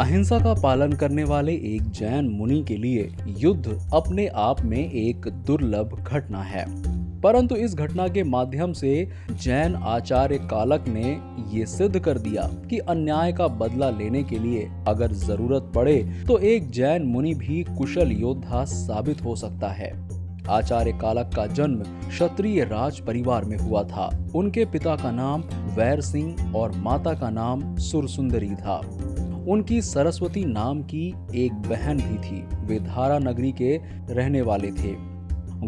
अहिंसा का पालन करने वाले एक जैन मुनि के लिए युद्ध अपने आप में एक दुर्लभ घटना है। परंतु इस घटना के माध्यम से जैन आचार्य कालक ने ये सिद्ध कर दिया कि अन्याय का बदला लेने के लिए अगर ज़रूरत पड़े तो एक जैन मुनि भी कुशल योद्धा साबित हो सकता है। आचार्य कालक का जन्म क्षत्रिय राज परिवार में हुआ था। उनके पिता का नाम वैर सिंह और माता का नाम सुरसुंदरी था। उनकी सरस्वती नाम की एक बहन भी थी। वे धारा नगरी के रहने वाले थे।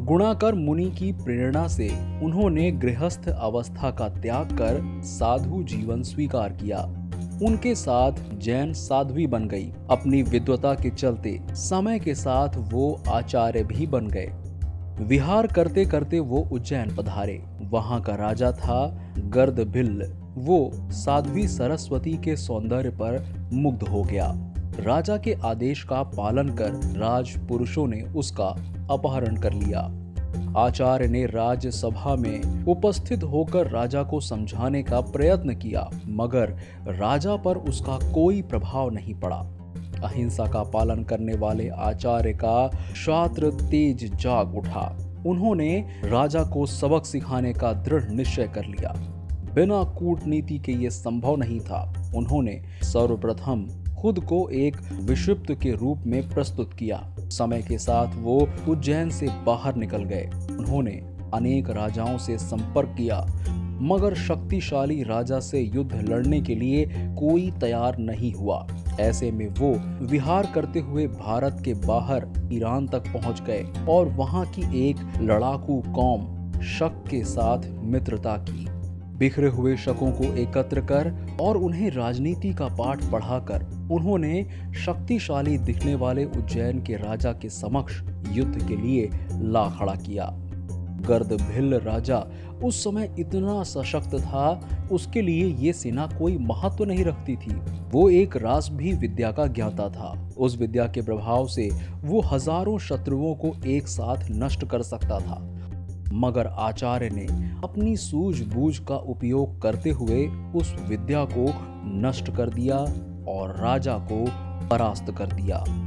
गुणाकर मुनि की प्रेरणा से उन्होंने गृहस्थ अवस्था का त्याग कर साधु जीवन स्वीकार किया। उनके साथ जैन साध्वी बन गई। अपनी विद्वता के चलते समय के साथ वो आचार्य भी बन गए। विहार करते करते वो उज्जैन पधारे। वहाँ का राजा था गर्द भिल्ल वो साध्वी सरस्वती के सौंदर्य पर मुग्ध हो गया। राजा के आदेश का पालन कर राज पुरुषों ने उसका अपहरण कर लिया। आचार्य ने राज्यसभा में उपस्थित होकर राजा को समझाने का प्रयत्न किया, मगर राजा पर उसका कोई प्रभाव नहीं पड़ा। अहिंसा का पालन करने वाले आचार्य का शास्त्र तेज जाग उठा। उन्होंने राजा को सबक सिखाने का दृढ़ निश्चय कर लिया। बिना कूटनीति के ये संभव नहीं था। उन्होंने सर्वप्रथम खुद को एक विषिप्त के रूप में प्रस्तुत किया। समय के साथ वो उज्जैन से बाहर निकल गए। उन्होंने अनेक राजाओं से संपर्क किया, मगर शक्तिशाली राजा से युद्ध लड़ने के लिए कोई तैयार नहीं हुआ। ऐसे में वो विहार करते हुए भारत के बाहर ईरान तक पहुँच गए और वहाँ की एक लड़ाकू कौम शक के साथ मित्रता की। बिखरे हुए शकों को एकत्र कर और उन्हें राजनीति का पाठ पढ़ाकर उन्होंने शक्तिशाली दिखने वाले उज्जैन के राजा के समक्ष युद्ध के लिए ला खड़ा किया। गर्द भिल्ल राजा उस समय इतना सशक्त था, उसके लिए ये सेना कोई महत्व नहीं रखती थी। वो एक रास भी विद्या का ज्ञाता था। उस विद्या के प्रभाव से वो हज़ारों शत्रुओं को एक साथ नष्ट कर सकता था। मगर आचार्य ने अपनी सूझबूझ का उपयोग करते हुए उस विद्या को नष्ट कर दिया और राजा को परास्त कर दिया।